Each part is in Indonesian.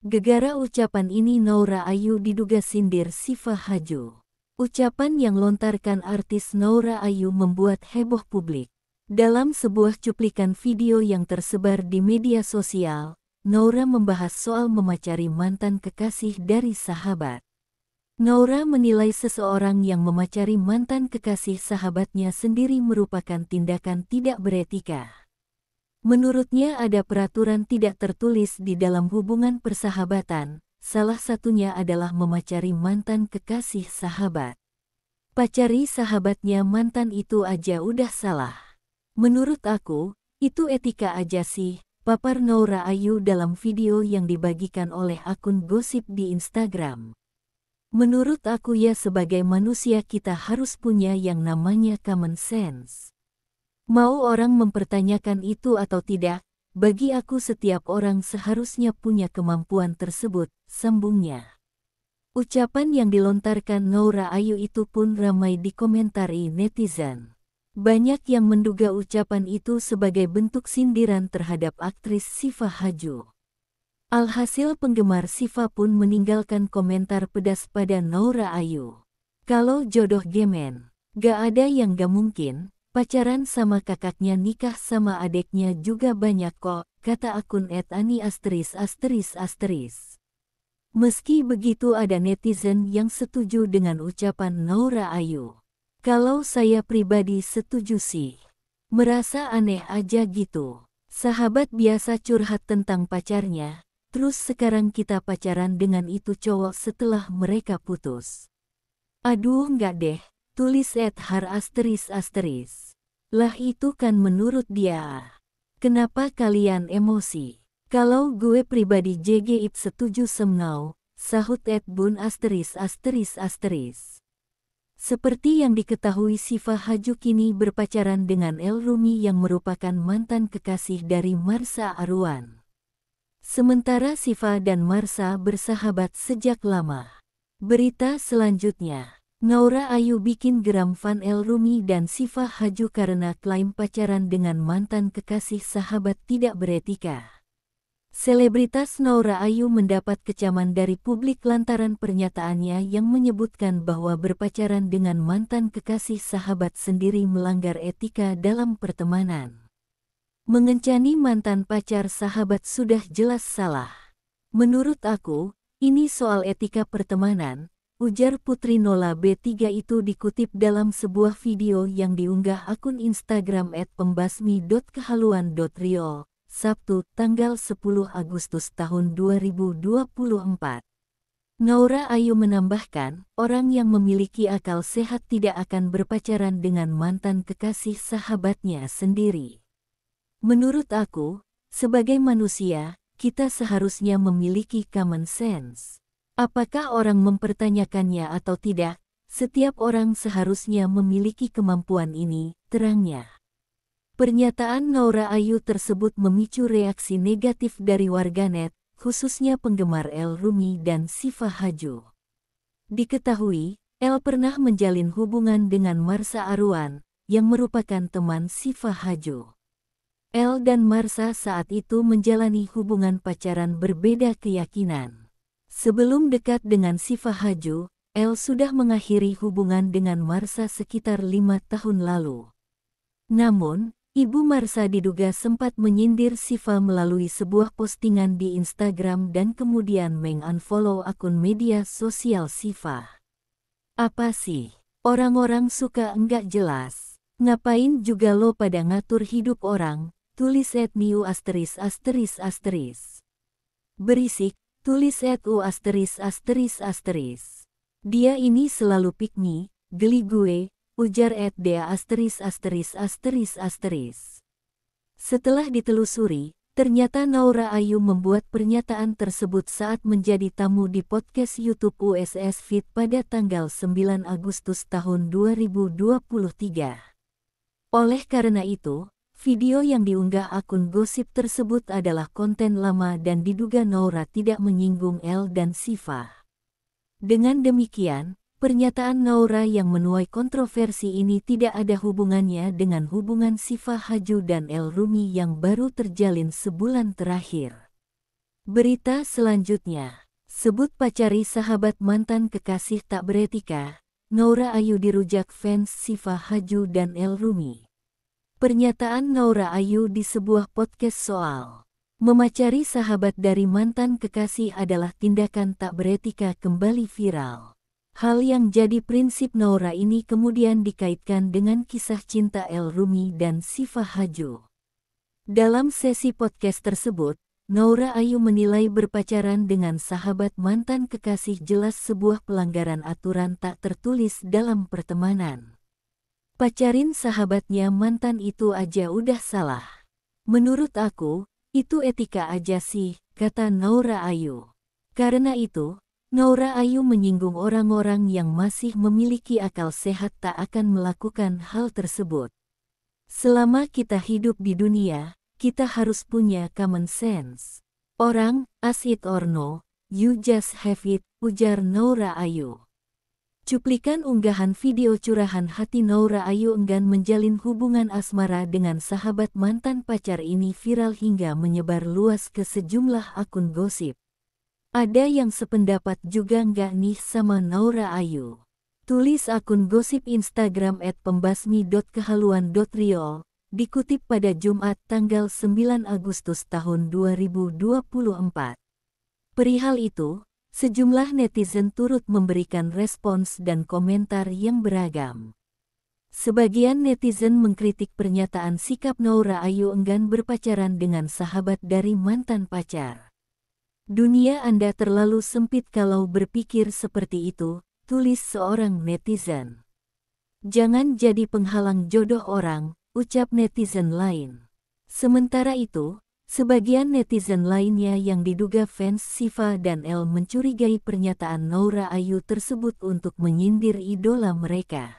Gegara ucapan ini Naura Ayu diduga sindir Siva Haju. Ucapan yang lontarkan artis Naura Ayu membuat heboh publik. Dalam sebuah cuplikan video yang tersebar di media sosial, Naura membahas soal memacari mantan kekasih dari sahabat. Naura menilai seseorang yang memacari mantan kekasih sahabatnya sendiri merupakan tindakan tidak beretika. Menurutnya ada peraturan tidak tertulis di dalam hubungan persahabatan, salah satunya adalah memacari mantan kekasih sahabat. Pacari sahabatnya mantan itu aja udah salah. Menurut aku, itu etika aja sih, papar Naura Ayu dalam video yang dibagikan oleh akun gosip di Instagram. Menurut aku ya sebagai manusia kita harus punya yang namanya common sense. Mau orang mempertanyakan itu atau tidak, bagi aku setiap orang seharusnya punya kemampuan tersebut, sambungnya. Ucapan yang dilontarkan Naura Ayu itu pun ramai dikomentari netizen. Banyak yang menduga ucapan itu sebagai bentuk sindiran terhadap aktris Siva Haju. Alhasil penggemar Siva pun meninggalkan komentar pedas pada Naura Ayu. Kalau jodoh gemen, gak ada yang gak mungkin, Pacaran sama kakaknya nikah sama adeknya juga banyak kok, kata akun etani asteris asteris asteris. Meski begitu ada netizen yang setuju dengan ucapan Naura Ayu. Kalau saya pribadi setuju sih. Merasa aneh aja gitu. Sahabat biasa curhat tentang pacarnya, terus sekarang kita pacaran dengan itu cowok setelah mereka putus. Aduh nggak deh, Tulis Ed Har asteris asteris. Lah itu kan menurut dia. Kenapa kalian emosi? Kalau gue pribadi JG it setuju semnau, sahut Ed Bun asteris asteris asteris. Seperti yang diketahui Siva Haju kini berpacaran dengan El Rumi yang merupakan mantan kekasih dari Marsa Arwan. Sementara Siva dan Marsa bersahabat sejak lama. Berita selanjutnya. Naura Ayu bikin geram Van El Rumi dan Siva Haju karena klaim pacaran dengan mantan kekasih sahabat tidak beretika. Selebritas Naura Ayu mendapat kecaman dari publik lantaran pernyataannya yang menyebutkan bahwa berpacaran dengan mantan kekasih sahabat sendiri melanggar etika dalam pertemanan. Mengencani mantan pacar sahabat sudah jelas salah. Menurut aku, ini soal etika pertemanan, Ujar Putri Nola B3 itu dikutip dalam sebuah video yang diunggah akun Instagram @pembasmi.kehaluan.rio, Sabtu, tanggal 10 Agustus tahun 2024. Naura Ayu menambahkan, orang yang memiliki akal sehat tidak akan berpacaran dengan mantan kekasih sahabatnya sendiri. Menurut aku, sebagai manusia, kita seharusnya memiliki common sense. Apakah orang mempertanyakannya atau tidak, setiap orang seharusnya memiliki kemampuan ini, terangnya. Pernyataan Naura Ayu tersebut memicu reaksi negatif dari warganet, khususnya penggemar El Rumi dan Siva Haju. Diketahui, El pernah menjalin hubungan dengan Marsa Arwan, yang merupakan teman Siva Haju. El dan Marsa saat itu menjalani hubungan pacaran berbeda keyakinan. Sebelum dekat dengan Siva Haju, El sudah mengakhiri hubungan dengan Marsa sekitar lima tahun lalu. Namun, Ibu Marsa diduga sempat menyindir Siva melalui sebuah postingan di Instagram dan kemudian mengunfollow akun media sosial Siva. Apa sih? Orang-orang suka enggak jelas. Ngapain juga lo pada ngatur hidup orang? Tulis at new asteris asteris asteris. Berisik, Tulis u asteris asteris asteris. Dia ini selalu pikmi, geli gue, ujar et dea asteris asteris asteris asteris. Setelah ditelusuri, ternyata Naura Ayu membuat pernyataan tersebut saat menjadi tamu di podcast YouTube USS Fit pada tanggal 9 Agustus tahun 2023. Oleh karena itu, Video yang diunggah akun gosip tersebut adalah konten lama dan diduga Naura tidak menyinggung El dan Siva. Dengan demikian, pernyataan Naura yang menuai kontroversi ini tidak ada hubungannya dengan hubungan Siva Haju dan El Rumi yang baru terjalin sebulan terakhir. Berita selanjutnya. Sebut pacari sahabat mantan kekasih tak beretika, Naura Ayu dirujak fans Siva Haju dan El Rumi. Pernyataan Naura Ayu di sebuah podcast soal memacari sahabat dari mantan kekasih adalah tindakan tak beretika kembali viral. Hal yang jadi prinsip Naura ini kemudian dikaitkan dengan kisah cinta El Rumi dan Siva Haju. Dalam sesi podcast tersebut, Naura Ayu menilai berpacaran dengan sahabat mantan kekasih jelas sebuah pelanggaran aturan tak tertulis dalam pertemanan. Pacarin sahabatnya mantan itu aja udah salah. Menurut aku, itu etika aja sih, kata Naura Ayu. Karena itu, Naura Ayu menyinggung orang-orang yang masih memiliki akal sehat tak akan melakukan hal tersebut. Selama kita hidup di dunia, kita harus punya common sense. Orang, as it or no, you just have it, ujar Naura Ayu. Cuplikan unggahan video curahan hati Naura Ayu enggan menjalin hubungan asmara dengan sahabat mantan pacar ini viral hingga menyebar luas ke sejumlah akun gosip. Ada yang sependapat juga nggak nih sama Naura Ayu. Tulis akun gosip Instagram at pembasmi.kehaluan.riol, dikutip pada Jumat tanggal 9 Agustus tahun 2024. Perihal itu, sejumlah netizen turut memberikan respons dan komentar yang beragam. Sebagian netizen mengkritik pernyataan sikap Naura Ayu enggan berpacaran dengan sahabat dari mantan pacar. Dunia Anda terlalu sempit kalau berpikir seperti itu, tulis seorang netizen. Jangan jadi penghalang jodoh orang, ucap netizen lain. Sementara itu, sebagian netizen lainnya yang diduga fans Siva dan El mencurigai pernyataan Naura Ayu tersebut untuk menyindir idola mereka.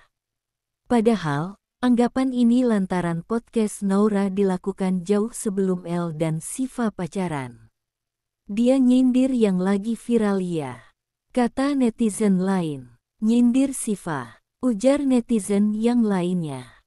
Padahal, anggapan ini lantaran podcast Naura dilakukan jauh sebelum El dan Siva pacaran. Dia nyindir yang lagi viral ya. Kata netizen lain, nyindir Siva, ujar netizen yang lainnya.